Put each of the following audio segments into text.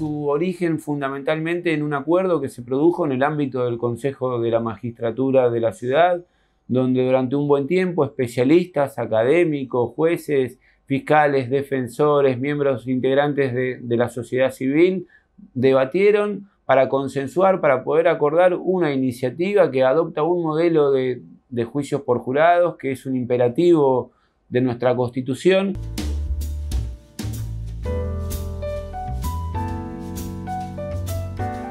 su origen fundamentalmente en un acuerdo que se produjo en el ámbito del Consejo de la Magistratura de la ciudad, donde durante un buen tiempo especialistas, académicos, jueces, fiscales, defensores, miembros integrantes de, la sociedad civil debatieron para consensuar, para poder acordar una iniciativa que adopta un modelo de, de juicios por jurados, que es un imperativo de nuestra Constitución.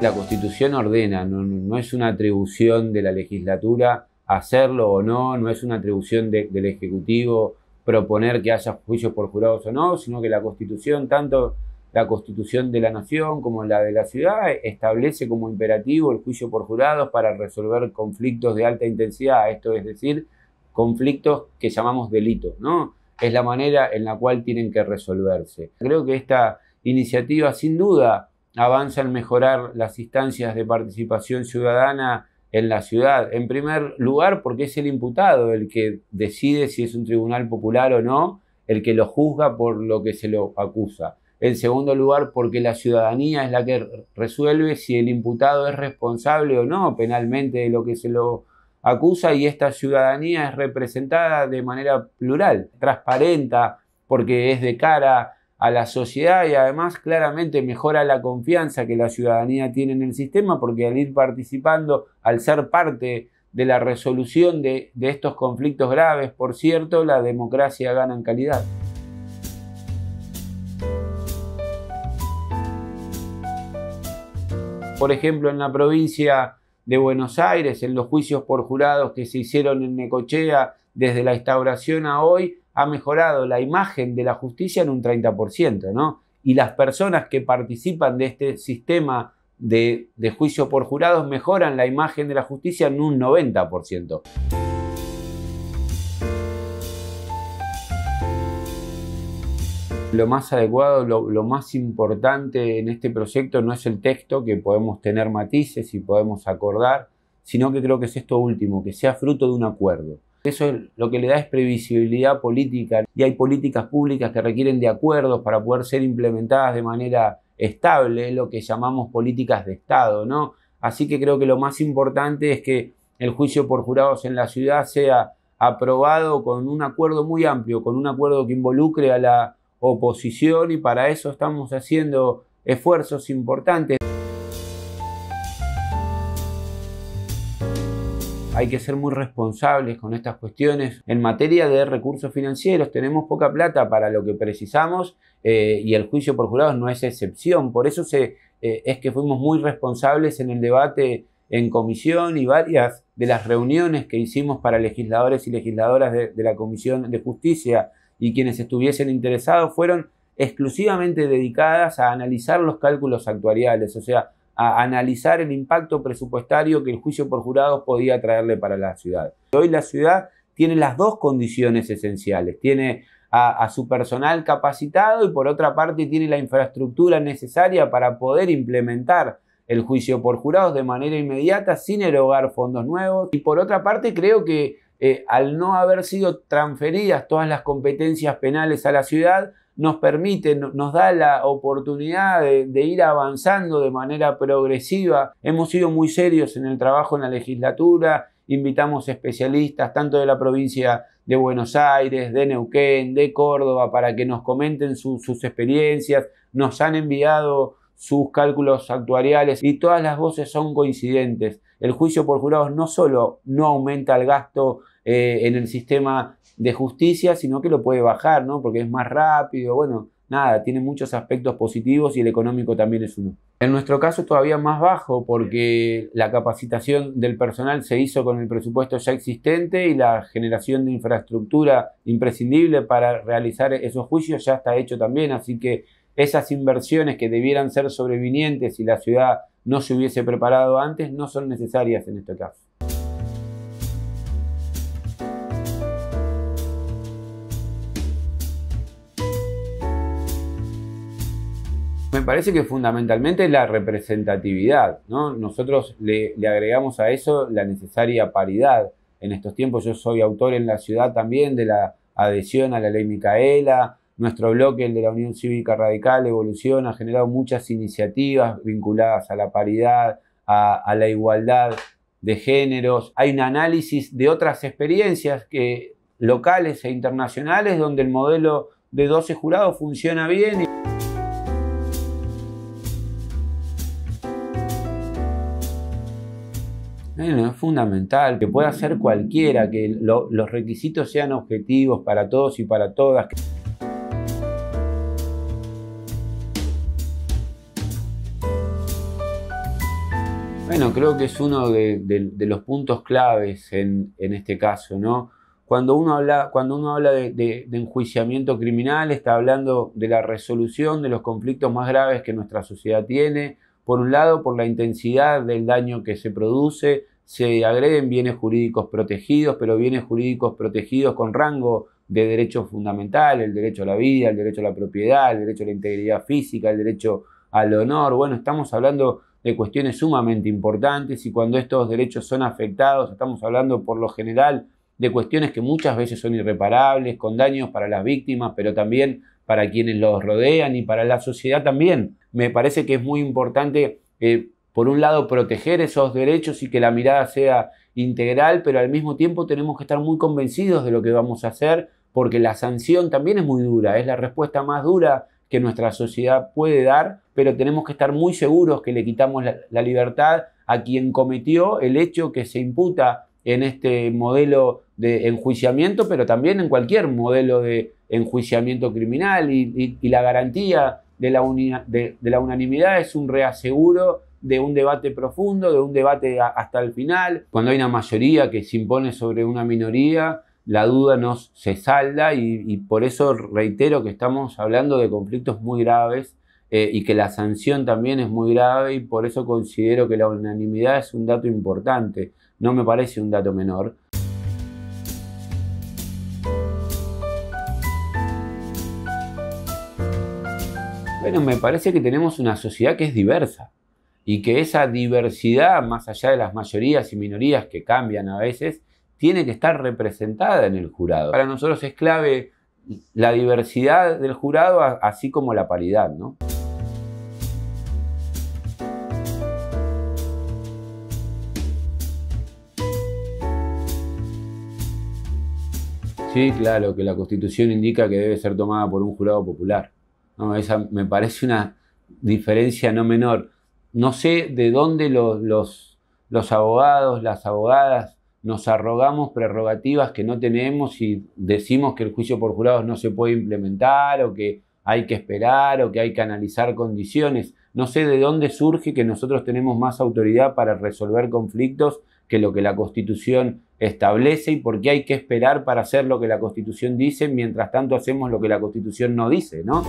La Constitución ordena, no, es una atribución de la legislatura hacerlo o no, no es una atribución del Ejecutivo proponer que haya juicios por jurados o no, sino que la Constitución, tanto la Constitución de la Nación como la de la ciudad, establece como imperativo el juicio por jurados para resolver conflictos de alta intensidad, esto es decir, conflictos que llamamos delitos, ¿no? Es la manera en la cual tienen que resolverse. Creo que esta iniciativa sin duda avanza en mejorar las instancias de participación ciudadana en la ciudad. En primer lugar, porque es el imputado el que decide si es un tribunal popular o no, el que lo juzga por lo que se lo acusa. En segundo lugar, porque la ciudadanía es la que resuelve si el imputado es responsable o no penalmente de lo que se lo acusa y esta ciudadanía es representada de manera plural, transparenta, porque es de cara a la sociedad y además claramente mejora la confianza que la ciudadanía tiene en el sistema porque al ir participando, al ser parte de la resolución de, estos conflictos graves, por cierto, la democracia gana en calidad. Por ejemplo, en la provincia de Buenos Aires, en los juicios por jurados que se hicieron en Necochea desde la instauración a hoy, ha mejorado la imagen de la justicia en un 30%, ¿no? Y las personas que participan de este sistema de, de juicio por jurados mejoran la imagen de la justicia en un 90%. Lo más adecuado, lo, lo, más importante en este proyecto no es el texto, que podemos tener matices y podemos acordar, sino que creo que es esto último, que sea fruto de un acuerdo. Eso lo que le da es previsibilidad política y hay políticas públicas que requieren de acuerdos para poder ser implementadas de manera estable, lo que llamamos políticas de Estado, ¿no? Así que creo que lo más importante es que el juicio por jurados en la ciudad sea aprobado con un acuerdo muy amplio, con un acuerdo que involucre a la oposición y para eso estamos haciendo esfuerzos importantes. Hay que ser muy responsables con estas cuestiones. En materia de recursos financieros tenemos poca plata para lo que precisamos eh, y el juicio por jurados no es excepción. Por eso eh, es que fuimos muy responsables en el debate en comisión y varias de las reuniones que hicimos para legisladores y legisladoras de, de la Comisión de Justicia y quienes estuviesen interesados fueron exclusivamente dedicadas a analizar los cálculos actuariales, o sea, a analizar el impacto presupuestario que el juicio por jurados podía traerle para la ciudad. Hoy la ciudad tiene las dos condiciones esenciales. Tiene a, su personal capacitado y por otra parte tiene la infraestructura necesaria para poder implementar el juicio por jurados de manera inmediata sin erogar fondos nuevos. Y por otra parte creo que eh, al no haber sido transferidas todas las competencias penales a la ciudad, nos permite, nos da la oportunidad de, ir avanzando de manera progresiva. Hemos sido muy serios en el trabajo en la legislatura, invitamos especialistas tanto de la provincia de Buenos Aires, de Neuquén, de Córdoba, para que nos comenten sus experiencias, nos han enviado sus cálculos actuariales y todas las voces son coincidentes. El juicio por jurados no solo no aumenta el gasto eh, en el sistema de justicia, sino que lo puede bajar, ¿no? Porque es más rápido, bueno, nada, tiene muchos aspectos positivos y el económico también es uno. En nuestro caso es todavía más bajo porque la capacitación del personal se hizo con el presupuesto ya existente y la generación de infraestructura imprescindible para realizar esos juicios ya está hecho también, así que esas inversiones que debieran ser sobrevinientes si la ciudad no se hubiese preparado antes no son necesarias en este caso. Me parece que fundamentalmente la representatividad, ¿no? Nosotros le, agregamos a eso la necesaria paridad. En estos tiempos yo soy autor en la ciudad también de la adhesión a la ley Micaela, nuestro bloque, el de la Unión Cívica Radical, Evolución, ha generado muchas iniciativas vinculadas a la paridad, a, la igualdad de géneros. Hay un análisis de otras experiencias que, locales e internacionales donde el modelo de 12 jurados funciona bien. Es fundamental que pueda ser cualquiera, que los requisitos sean objetivos para todos y para todas. Bueno, creo que es uno de, los puntos claves en, este caso, ¿no? Cuando uno habla, cuando uno habla de, enjuiciamiento criminal, está hablando de la resolución de los conflictos más graves que nuestra sociedad tiene. Por un lado, por la intensidad del daño que se produce, se agreden bienes jurídicos protegidos, pero bienes jurídicos protegidos con rango de derecho fundamental, el derecho a la vida, el derecho a la propiedad, el derecho a la integridad física, el derecho al honor. Bueno, estamos hablando de cuestiones sumamente importantes y cuando estos derechos son afectados, estamos hablando por lo general de cuestiones que muchas veces son irreparables, con daños para las víctimas, pero también para quienes los rodean y para la sociedad también. Me parece que es muy importante, eh, por un lado, proteger esos derechos y que la mirada sea integral, pero al mismo tiempo tenemos que estar muy convencidos de lo que vamos a hacer, porque la sanción también es muy dura, es la respuesta más dura que nuestra sociedad puede dar, pero tenemos que estar muy seguros que le quitamos la, libertad a quien cometió el hecho que se imputa en este modelo de enjuiciamiento, pero también en cualquier modelo de enjuiciamiento criminal y, la garantía de la, unanimidad es un reaseguro de un debate profundo, de un debate hasta el final. Cuando hay una mayoría que se impone sobre una minoría, la duda nos se salda y, por eso reitero que estamos hablando de conflictos muy graves eh, y que la sanción también es muy grave y por eso considero que la unanimidad es un dato importante, no me parece un dato menor. Bueno, me parece que tenemos una sociedad que es diversa y que esa diversidad, más allá de las mayorías y minorías que cambian a veces, tiene que estar representada en el jurado. Para nosotros es clave la diversidad del jurado, así como la paridad, ¿no? Sí, claro, que la Constitución indica que debe ser tomada por un jurado popular. Esa me parece una diferencia no menor. No sé de dónde los, abogados, las abogadas nos arrogamos prerrogativas que no tenemos y decimos que el juicio por jurados no se puede implementar o que hay que esperar o que hay que analizar condiciones. No sé de dónde surge que nosotros tenemos más autoridad para resolver conflictos que lo que la Constitución establece y por qué hay que esperar para hacer lo que la Constitución dice mientras tanto hacemos lo que la Constitución no dice, ¿no?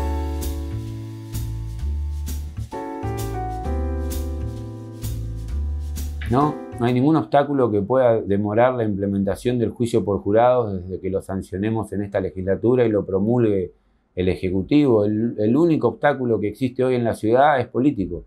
¿No? No hay ningún obstáculo que pueda demorar la implementación del juicio por jurados desde que lo sancionemos en esta legislatura y lo promulgue el Ejecutivo. El, único obstáculo que existe hoy en la ciudad es político.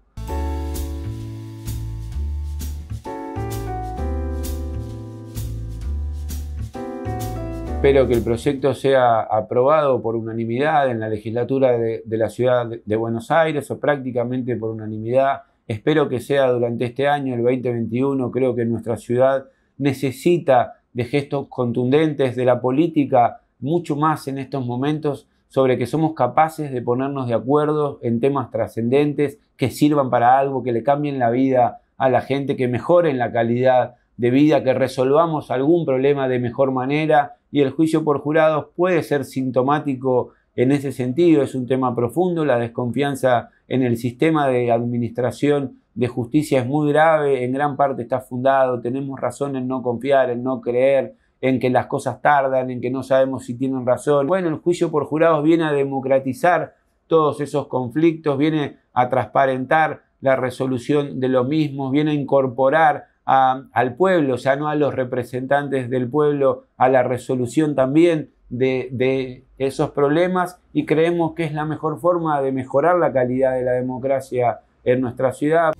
Espero que el proyecto sea aprobado por unanimidad en la legislatura de, de la ciudad de Buenos Aires o prácticamente por unanimidad Espero que sea durante este año, el 2021. Creo que nuestra ciudad necesita de gestos contundentes de la política, mucho más en estos momentos, sobre que somos capaces de ponernos de acuerdo en temas trascendentes que sirvan para algo, que le cambien la vida a la gente, que mejoren la calidad de vida, que resolvamos algún problema de mejor manera y el juicio por jurados puede ser sintomático en ese sentido, es un tema profundo, la desconfianza en el sistema de administración de justicia es muy grave, en gran parte está fundado, tenemos razón en no confiar, en no creer, en que las cosas tardan, en que no sabemos si tienen razón. Bueno, el juicio por jurados viene a democratizar todos esos conflictos, viene a transparentar la resolución de los mismos, viene a incorporar al pueblo, ya no a los representantes del pueblo, a la resolución también de, esos problemas y creemos que es la mejor forma de mejorar la calidad de la democracia en nuestra ciudad.